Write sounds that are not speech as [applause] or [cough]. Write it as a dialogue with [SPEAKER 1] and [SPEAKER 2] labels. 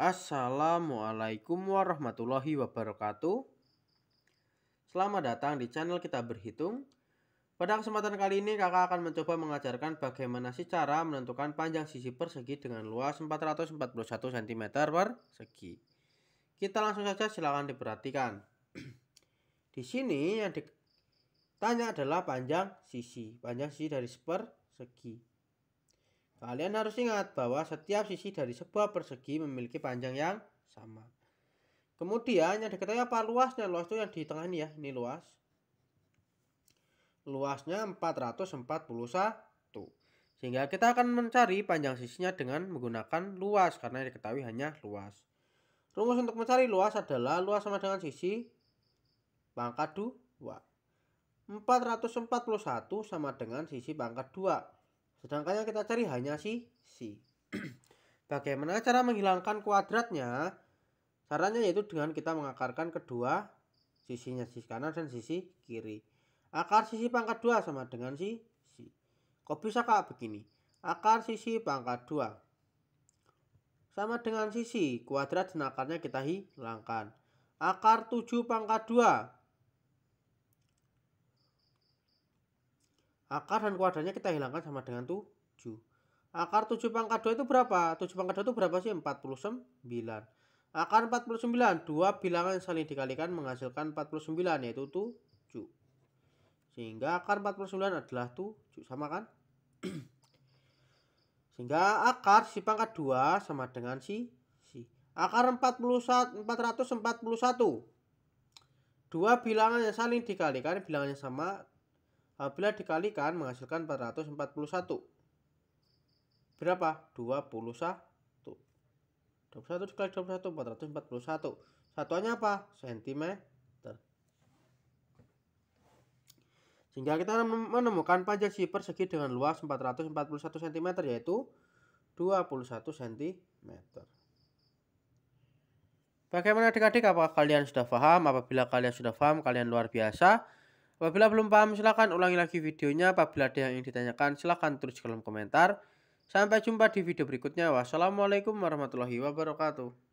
[SPEAKER 1] Assalamualaikum warahmatullahi wabarakatuh. Selamat datang di channel kita berhitung. Pada kesempatan kali ini kakak akan mencoba mengajarkan bagaimana sih cara menentukan panjang sisi persegi dengan luas 441 cm persegi. Kita langsung saja silakan diperhatikan. [clears throat] di sini yang ditanya adalah panjang sisi, panjang sisi dari persegi. Kalian harus ingat bahwa setiap sisi dari sebuah persegi memiliki panjang yang sama. Kemudian yang diketahui apa luasnya? Luas itu yang di tengah ini ya, ini luas. Luasnya 441. Sehingga kita akan mencari panjang sisinya dengan menggunakan luas karena yang diketahui hanya luas. Rumus untuk mencari luas adalah luas sama dengan sisi pangkat 2. 441 sama dengan sisi pangkat 2. Sedangkan yang kita cari hanya si si. [clears throat] Bagaimana cara menghilangkan kuadratnya? Caranya yaitu dengan kita mengakarkan kedua sisinya sisi kanan dan sisi kiri. Akar sisi pangkat 2 sama dengan si si. Kok bisa kak begini? Akar sisi pangkat 2 sama dengan sisi kuadrat dan akarnya kita hilangkan. Akar 7 pangkat 2 Akar dan kuadratnya kita hilangkan sama dengan 7. Akar 7 pangkat 2 itu berapa? 7 pangkat 2 itu berapa sih? 49. Akar 49, dua bilangan yang saling dikalikan menghasilkan 49 yaitu 7. Sehingga akar 49 adalah 7, sama kan? [clears throat] Sehingga akar si pangkat 2 sama dengan si si. Akar 41 441. Dua bilangan yang saling dikalikan bilangannya sama Apabila dikalikan menghasilkan 441. Berapa? 21. 21 dikali 21, 441. Satuannya apa? Sentimeter. Sehingga kita menemukan panjang si persegi dengan luas 441 cm yaitu 21 cm. Bagaimana adik-adik? Apakah kalian sudah paham? Apabila kalian sudah paham, kalian luar biasa. Apabila belum paham silahkan ulangi lagi videonya. Apabila ada yang ingin ditanyakan silahkan tulis kolom komentar. Sampai jumpa di video berikutnya. Wassalamualaikum warahmatullahi wabarakatuh.